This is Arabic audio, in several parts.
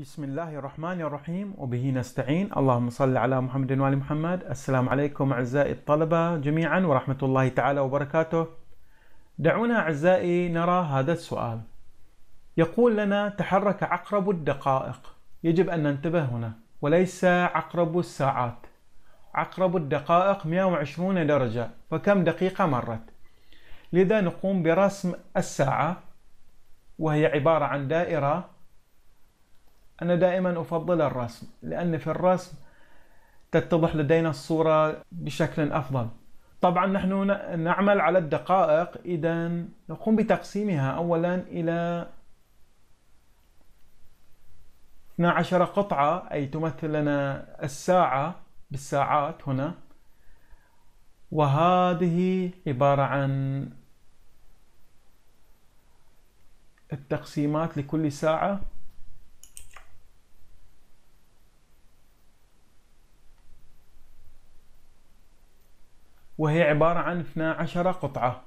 بسم الله الرحمن الرحيم وبه نستعين اللهم صل على محمد وآل محمد السلام عليكم أعزائي الطلبة جميعا ورحمة الله تعالى وبركاته دعونا أعزائي نرى هذا السؤال يقول لنا تحرك عقرب الدقائق يجب أن ننتبه هنا وليس عقرب الساعات عقرب الدقائق 120 درجة فكم دقيقة مرت لذا نقوم برسم الساعة وهي عبارة عن دائرة أنا دائما أفضل الرسم لأن في الرسم تتضح لدينا الصورة بشكل أفضل. طبعا نحن نعمل على الدقائق إذا نقوم بتقسيمها. أولا إلى 12 قطعة أي تمثل لنا الساعة بالساعات هنا. وهذه عبارة عن التقسيمات لكل ساعة. وهي عبارة عن 12 قطعة.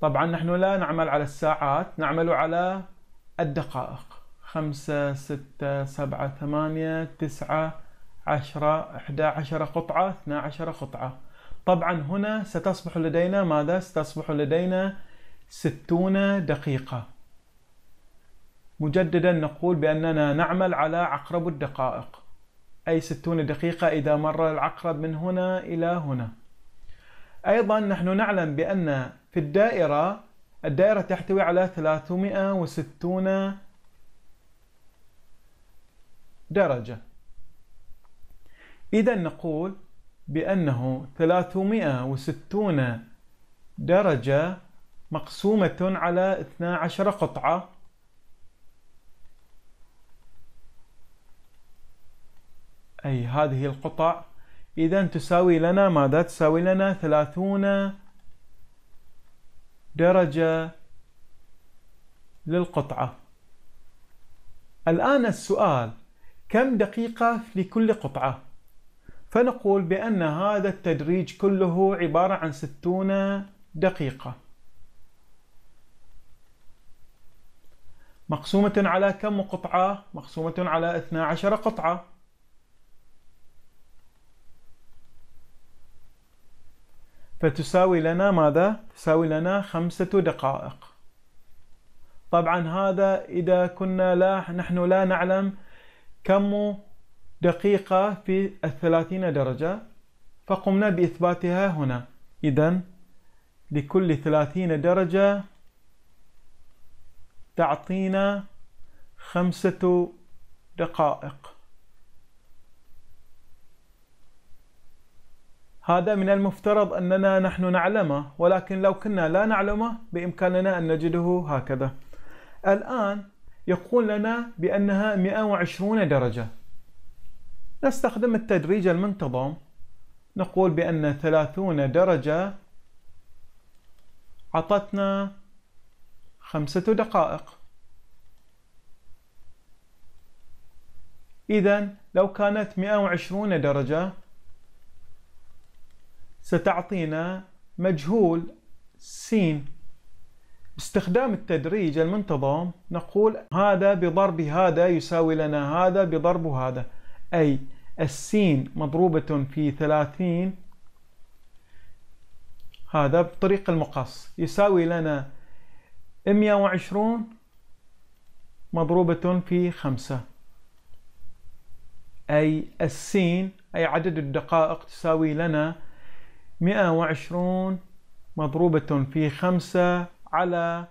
طبعا نحن لا نعمل على الساعات نعمل على الدقائق. خمسة ستة سبعة ثمانية تسعة عشرة إحدى عشر قطعة اثنا عشر قطعة. طبعا هنا ستصبح لدينا ماذا؟ ستصبح لدينا ستون دقيقة. مجددا نقول بأننا نعمل على عقرب الدقائق. أي ستون دقيقة إذا مر العقرب من هنا إلى هنا. أيضا نحن نعلم بأن في الدائرة الدائرة تحتوي على 360 درجة. إذا نقول بأنه 360 درجة مقسومة على 12 قطعة. أي هذه القطع إذا تساوي لنا ماذا؟ تساوي لنا ثلاثون درجة للقطعة الآن السؤال كم دقيقة لكل قطعة؟ فنقول بأن هذا التدريج كله عبارة عن ستون دقيقة مقسومة على كم قطعة؟ مقسومة على 12 قطعة فتساوي لنا ماذا؟ تساوي لنا خمسة دقائق. طبعا هذا إذا كنا لا نحن لا نعلم كم دقيقة في الثلاثين درجة فقمنا بإثباتها هنا. إذا لكل ثلاثين درجة تعطينا خمسة دقائق. هذا من المفترض أننا نحن نعلمه ولكن لو كنا لا نعلمه بإمكاننا أن نجده هكذا. الآن يقول لنا بأنها 120 درجة. نستخدم التدريج المنتظم. نقول بأن 30 درجة عطتنا خمسة دقائق. إذا لو كانت 120 درجة ستعطينا مجهول س باستخدام التدريج المنتظم نقول هذا بضرب هذا يساوي لنا هذا بضرب هذا. أي السين مضروبة في ثلاثين. هذا بطريق المقص. يساوي لنا 120 مضروبة في خمسة. أي السين أي عدد الدقائق تساوي لنا مئة وعشرون مضروبة في خمسة على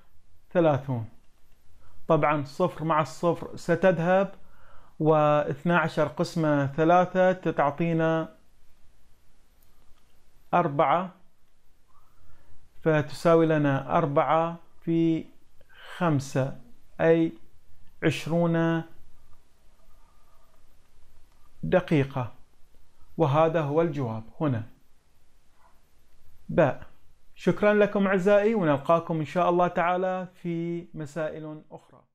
ثلاثون. طبعا صفر مع الصفر ستذهب واثنى عشر قسمة ثلاثة تعطينا أربعة فتساوي لنا أربعة في خمسة أي عشرون دقيقة. وهذا هو الجواب. هنا. باء. شكرا لكم أعزائي ونلقاكم إن شاء الله تعالى في مسائل أخرى.